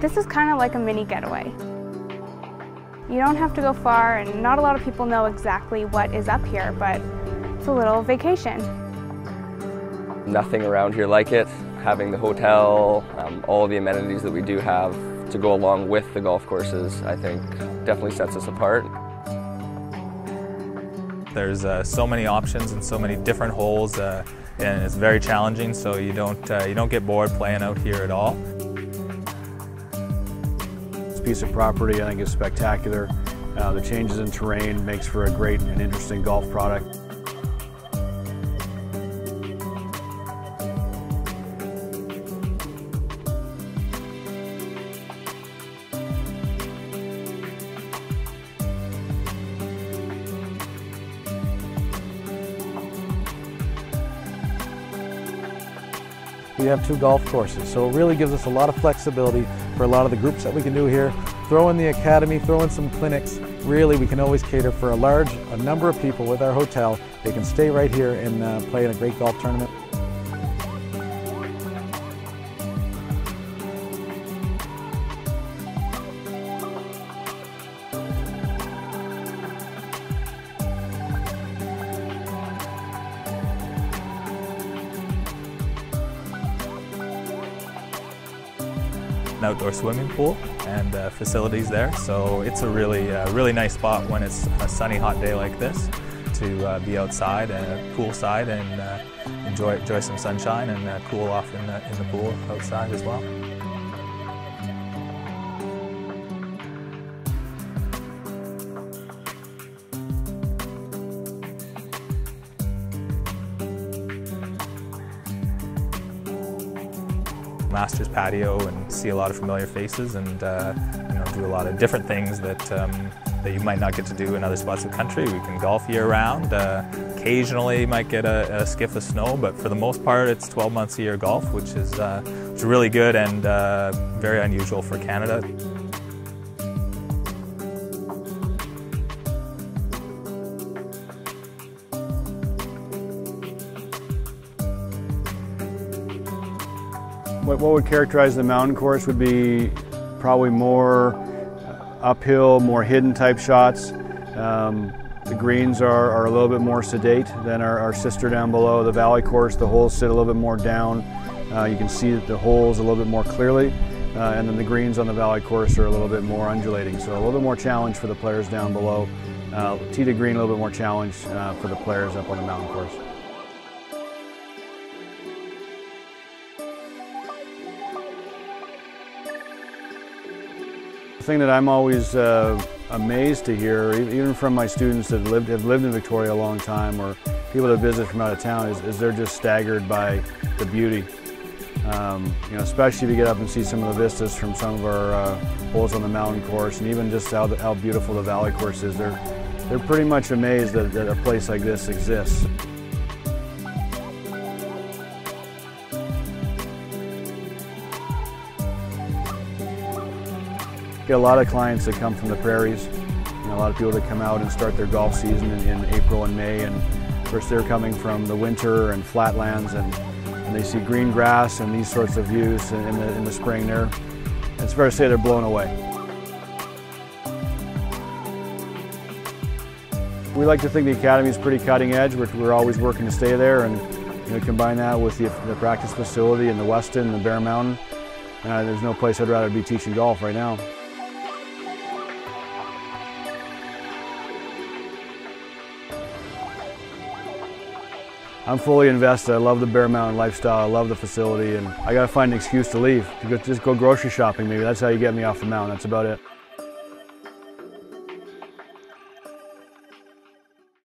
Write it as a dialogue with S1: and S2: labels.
S1: This is kind of like a mini getaway. You don't have to go far and not a lot of people know exactly what is up here, but it's a little vacation.
S2: Nothing around here like it. Having the hotel, um, all the amenities that we do have to go along with the golf courses, I think definitely sets us apart.
S3: There's uh, so many options and so many different holes, uh, and it's very challenging. So you don't uh, you don't get bored playing out here at all.
S4: Piece of property I think is spectacular. Uh, the changes in terrain makes for a great and interesting golf product. We have two golf courses, so it really gives us a lot of flexibility for a lot of the groups that we can do here. Throw in the academy, throw in some clinics. Really, we can always cater for a large a number of people with our hotel. They can stay right here and uh, play in a great golf tournament.
S3: An outdoor swimming pool and uh, facilities there, so it's a really uh, really nice spot when it's a sunny hot day like this to uh, be outside and poolside and uh, enjoy enjoy some sunshine and uh, cool off in the in the pool outside as well. Masters patio and see a lot of familiar faces and uh, you know do a lot of different things that um, that you might not get to do in other spots of the country. We can golf year round. Uh, occasionally, you might get a, a, skiff of snow, but for the most part, it's 12 months a year golf, which is uh, which is really good and uh, very unusual for Canada.
S4: What, would characterize the mountain course would be probably more uphill, more hidden type shots. Um, the greens are, are, a little bit more sedate than our, our, sister down below. The valley course, the holes sit a little bit more down. Uh, you can see the holes a little bit more clearly. Uh, and then the greens on the valley course are a little bit more undulating. So a little bit more challenge for the players down below. Uh, tee to green, a little bit more challenge uh, for the players up on the mountain course. The thing that I'm always uh, amazed to hear, even from my students that lived, have lived in Victoria a long time or people that visit from out of town, is, is they're just staggered by the beauty. Um, you know, especially if you get up and see some of the vistas from some of our uh, holes on the mountain course and even just how, how beautiful the valley course is. They're, they're pretty much amazed that, that a place like this exists. Get a lot of clients that come from the prairies. You know, a lot of people that come out and start their golf season in, in April and May. And of course, they're coming from the winter and flatlands, and, and they see green grass and these sorts of views in the, in the spring. There, it's fair to say they're blown away. We like to think the academy is pretty cutting edge. We're, we're always working to stay there, and you know, combine that with the, the practice facility in the Westin and the Bear Mountain. Uh, there's no place I'd rather be teaching golf right now. I'm fully invested. I love the Bear Mountain lifestyle. I love the facility, and I got to find an excuse to leave. To just go grocery shopping, maybe. That's how you get me off the mountain. That's about it.